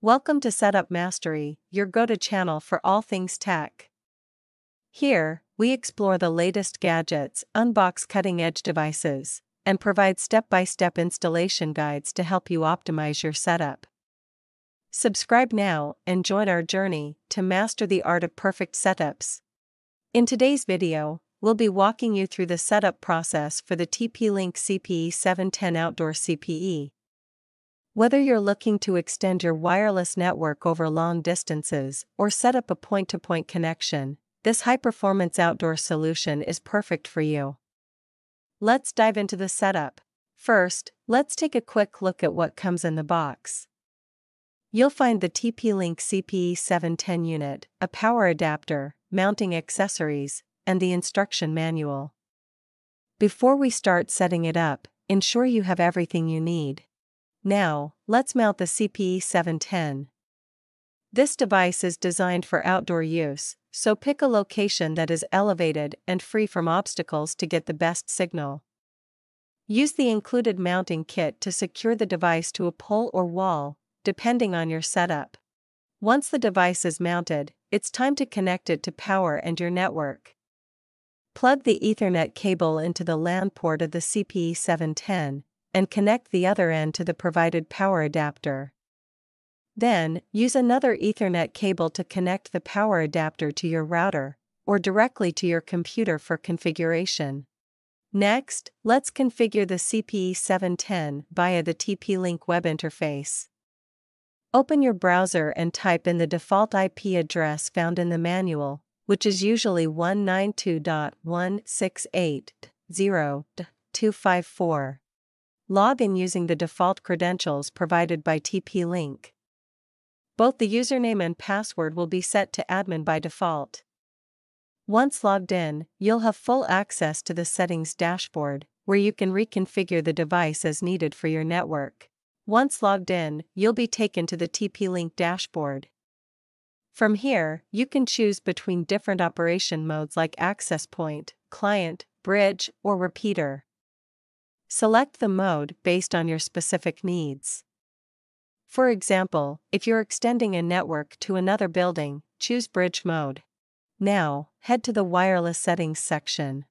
Welcome to Setup Mastery, your go to channel for all things tech. Here, we explore the latest gadgets, unbox cutting edge devices, and provide step by step installation guides to help you optimize your setup. Subscribe now and join our journey to master the art of perfect setups. In today's video, we'll be walking you through the setup process for the TP-Link CPE 710 Outdoor CPE. Whether you're looking to extend your wireless network over long distances or set up a point to point connection, this high performance outdoor solution is perfect for you. Let's dive into the setup. First, let's take a quick look at what comes in the box. You'll find the TP-Link CPE 710 unit, a power adapter, mounting accessories, and the instruction manual. Before we start setting it up, ensure you have everything you need. Now, let's mount the CPE 710. This device is designed for outdoor use, so pick a location that is elevated and free from obstacles to get the best signal. Use the included mounting kit to secure the device to a pole or wall, depending on your setup. Once the device is mounted, it's time to connect it to power and your network. Plug the Ethernet cable into the LAN port of the CPE 710 and connect the other end to the provided power adapter. Then, use another Ethernet cable to connect the power adapter to your router or directly to your computer for configuration. Next, let's configure the CPE 710 via the TP-Link web interface. Open your browser and type in the default IP address found in the manual, which is usually 192.168.0.254. Log in using the default credentials provided by TP-Link. Both the username and password will be set to admin by default. Once logged in, you'll have full access to the settings dashboard, where you can reconfigure the device as needed for your network. Once logged in, you'll be taken to the TP-Link dashboard. From here, you can choose between different operation modes like access point, client, bridge, or repeater. Select the mode based on your specific needs. For example, if you're extending a network to another building, choose bridge mode. Now, head to the wireless settings section.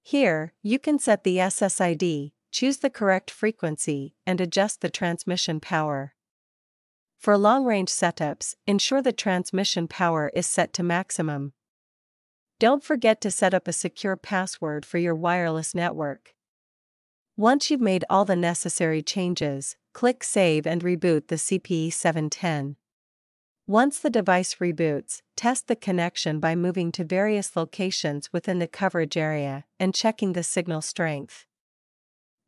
Here, you can set the SSID, choose the correct frequency, and adjust the transmission power. For long-range setups, ensure the transmission power is set to maximum. Don't forget to set up a secure password for your wireless network. Once you've made all the necessary changes, click Save and reboot the CPE 710. Once the device reboots, test the connection by moving to various locations within the coverage area and checking the signal strength.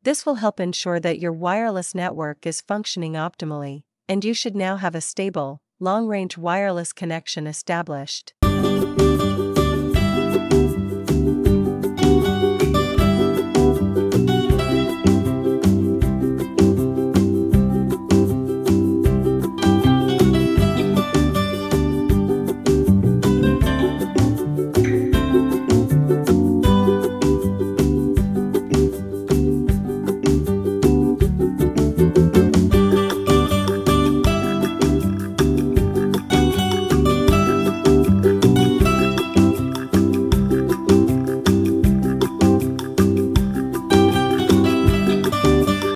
This will help ensure that your wireless network is functioning optimally and you should now have a stable, long range wireless connection established.